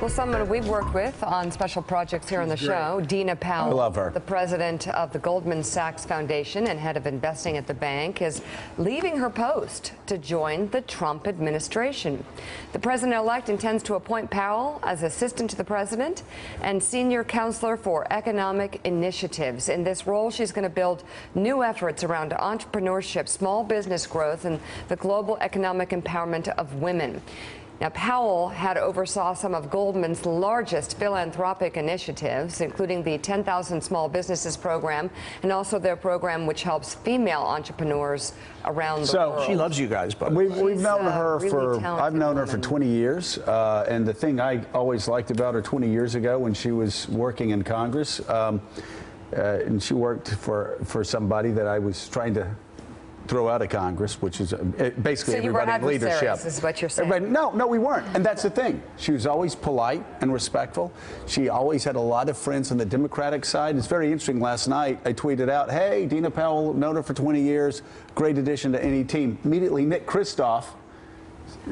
Well, someone we've worked with on special projects here on the show, Dina Powell. I love her. The president of the Goldman Sachs Foundation and head of investing at the bank is leaving her post to join the Trump administration. The president-elect intends to appoint Powell as assistant to the president and senior counselor for economic initiatives. In this role, she's going to build new efforts around entrepreneurship, small business growth, and the global economic empowerment of women. Now, Powell had oversaw some of Goldman's largest philanthropic initiatives, including the 10,000 Small Businesses program and also their program which helps female entrepreneurs around the So, world. She loves you guys, but We've, we've known a her really for I've known her for 20 years. Uh, and the thing I always liked about her 20 years ago when she was working in Congress, um, uh, and she worked for, for somebody that I was trying to throw out of Congress, which is uh, basically So everybody in leadership. adversaries, is what you're saying. Everybody- no, no, we weren't. And that's the thing. She was always polite and respectful. She always had a lot of friends on the Democratic side. It's very interesting. Last night, I tweeted out, hey, Dina Powell, known her for 20 years, great addition to any team. Immediately, Nick Kristof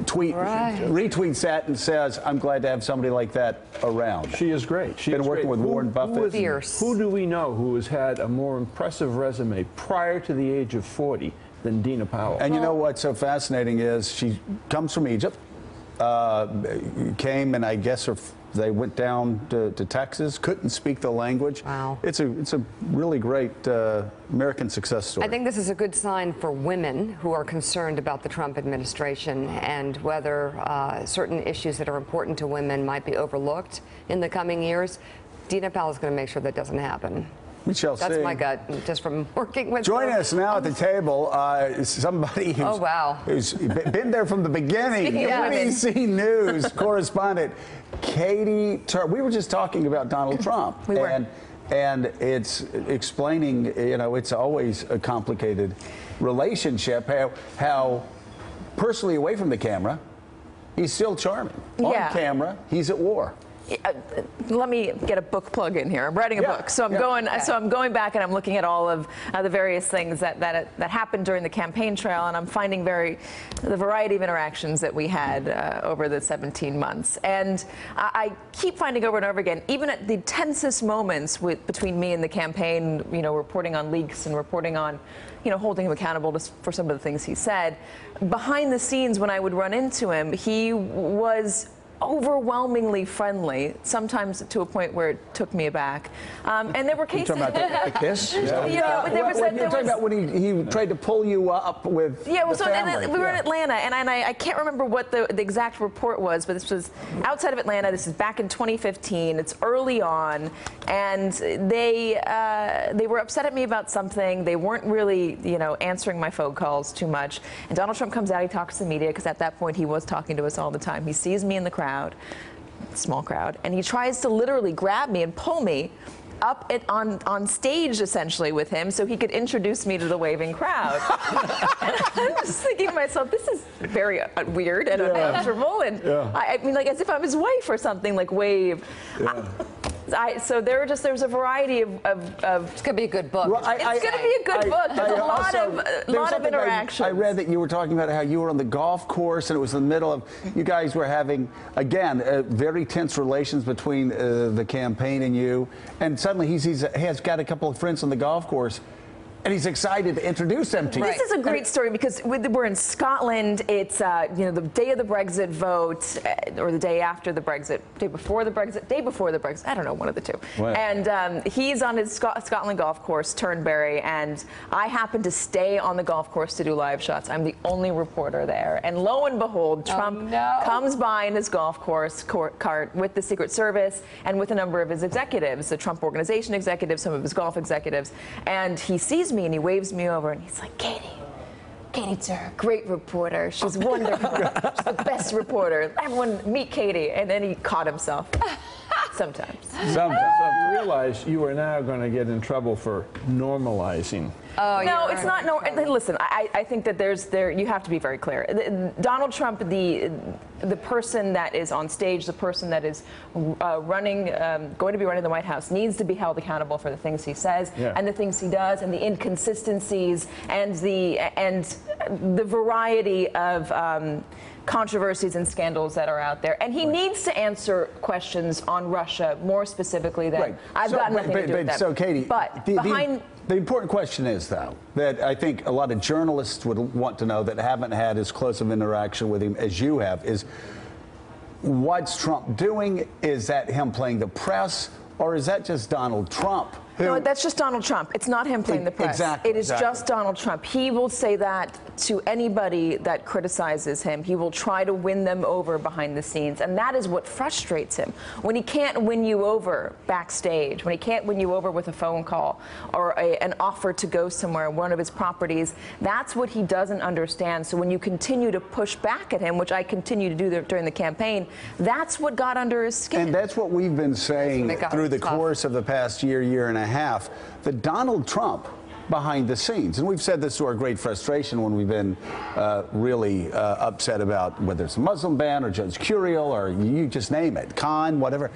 tweet, Right. retweets that and says, I'm glad to have somebody like that around. She is great. She's Been is working great. with Who- Warren Buffett. is- Fierce. Who do we know who has had a more impressive resume prior to the age of 40 than Dina Powell? And you know what's so fascinating is she comes from Egypt, uh, came and I guess her, they went down to, to Texas, couldn't speak the language. Wow. It's a it's a really great uh, American success story. I think this is a good sign for women who are concerned about the Trump administration and whether uh, certain issues that are important to women might be overlooked in the coming years. Dina Powell is going to make sure that doesn't happen. We shall That's see. my gut, just from working with Join her. us now at the table. Uh, somebody who's, Oh, wow. who's been there from the beginning. NBC News correspondent Katy Tur. We were just talking about Donald Trump. We were. And, and it's explaining, you know, it's always a complicated relationship. How, how personally away from the camera, he's still charming. On camera, he's at war. Uh, let me get a book plug in here. I'm writing a Yeah, book, so I'm yeah. going. So I'm going back and I'm looking at all of uh, the various things that, that that happened during the campaign trail, and I'm finding very the variety of interactions that we had uh, over the 17 months. And I, I keep finding over and over again, even at the tensest moments with, between me and the campaign, you know, reporting on leaks and reporting on, you know, holding him accountable to, for some of the things he said. Behind the scenes, when I would run into him, he was overwhelmingly friendly, sometimes to a point where it took me aback. Um, and there were cases. talking about the, the kiss? Yeah, but there was- what- there you're talking was- about when he, he tried to pull you up with Yeah, well, so and we were in Atlanta, and I, and I, I can't remember what the, the exact report was, but this was outside of Atlanta. This is back in 2015. It's early on, and they uh, they were upset at me about something. They weren't really, you know, answering my phone calls too much. And Donald Trump comes out. He talks to the media because at that point he was talking to us all the time. He sees me in the crowd, small crowd, and he tries to literally grab me and pull me up at, on, on stage essentially with him so he could introduce me to the waving crowd. and I'm just thinking to myself, this is very uh, weird and uncomfortable. And I, I mean, like as if I'm his wife or something, like wave. I, I, so there were just, there's a variety of, of, of It's going to be a good book. Well, I- It's I- gonna be a good book. There's a lot also- of- a there's lot of something I- I, read that you were talking about how you were on the golf course and it was in the middle of you guys were having again uh, very tense relations between uh, the campaign and you, and suddenly he's, he's he has got a couple of friends on the golf course, and he's excited to introduce them to you. This is a great story because we're in Scotland. It's uh, you know the day of the Brexit vote, uh, or the day after the Brexit, day before the Brexit, day before the Brexit. I don't know, one of the two. Right. And um, he's on his Scot- Scotland golf course, Turnberry, and I happen to stay on the golf course to do live shots. I'm the only reporter there, and lo and behold, Trump no. comes by in his golf course cor- cart with the Secret Service and with a number of his executives, the Trump Organization executives, some of his golf executives, and he sees me and he waves me over and he's like, Katy. Katy Tur, great reporter. She's wonderful. She's the best reporter. Everyone meet Katy. And then he caught himself. Sometimes. Sometimes. So you realize you are now going to get in trouble for normalizing. Oh, no, it's right. not. No, and listen. I, I think that there's there. You have to be very clear. The- Donald Trump, the the person that is on stage, the person that is uh, running, um, going to be running the White House, needs to be held accountable for the things he says Yeah. and the things he does, and the inconsistencies and the and the variety of um, controversies and scandals that are out there. And he needs to answer questions on Russia more specifically than right. I've So, got nothing but, to do but, with that. So, Katy, but the, the- the important question is, though, that I think a lot of journalists would want to know that haven't had as close of interaction with him as you have is what's Trump doing? Is that him playing the press, or is that just Donald Trump? Who- No, that's just Donald Trump. It's not him playing the press. Exactly, It is exactly. just Donald Trump. He will say that to anybody that criticizes him. He will try to win them over behind the scenes. And that is what frustrates him. When he can't win you over backstage, when he can't win you over with a phone call or a, an offer to go somewhere, one of his properties, that's what he doesn't understand. So when you continue to push back at him, which I continue to do there during the campaign, that's what got under his skin. And that's what we've been saying through the tough. course of the past year, year and a half, that Donald Trump behind the scenes, and we've said this to our great frustration when we've been uh, really uh, upset about whether it's a Muslim ban or Judge Curiel or you just name it, Khan, whatever.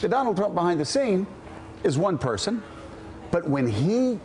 The Donald Trump behind the scene is one person, but when he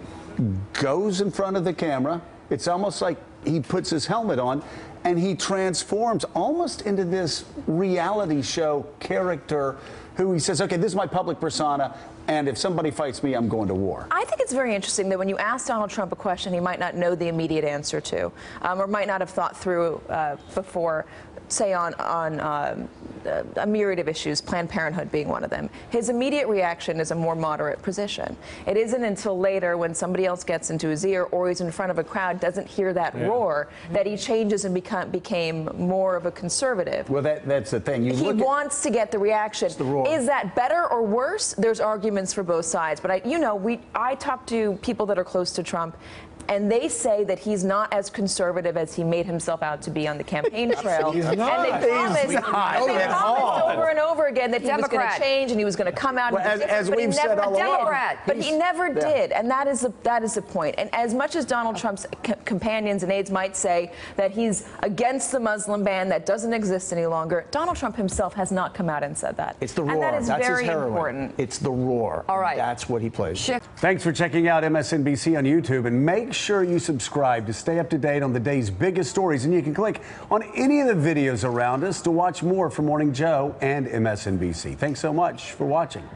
goes in front of the camera, it's almost like he puts his helmet on and he transforms almost into this reality show character who he says, okay, this is my public persona, and if somebody fights me, I'm going to war. I think it's very interesting that when you ask Donald Trump a question he might not know the immediate answer to, um, or might not have thought through uh, before, say on on um, uh, a myriad of issues, Planned Parenthood being one of them. His immediate reaction is a more moderate position. It isn't until later when somebody else gets into his ear or he's in front of a crowd doesn't hear that roar that he changes and become, became more of a conservative. Well, that, that's the thing. You He look at- wants to get the reaction. the roar. Is that better or worse? There's arguments for both sides, but I, you know, we I talk to people that are close to Trump. And they say that he's not as conservative as he made himself out to be on the campaign trail. He's and they promised, He's not and they at promised over and over again that he was going to change and he was going to come out. Well, and be as- different, as we've said never all along, Democrat. But he never yeah. did, and that is the that is the point. And as much as Donald Trump's c- companions and aides might say that he's against the Muslim ban that doesn't exist any longer, Donald Trump himself has not come out and said that. It's the roar. And that is That's very important. It's the roar. All right. That's what he plays. Shift. Thanks for checking out MSNBC on YouTube and make sure you subscribe to stay up to date on the day's biggest stories. And you can click on any of the videos around us to watch more from Morning Joe and MSNBC. Thanks so much for watching.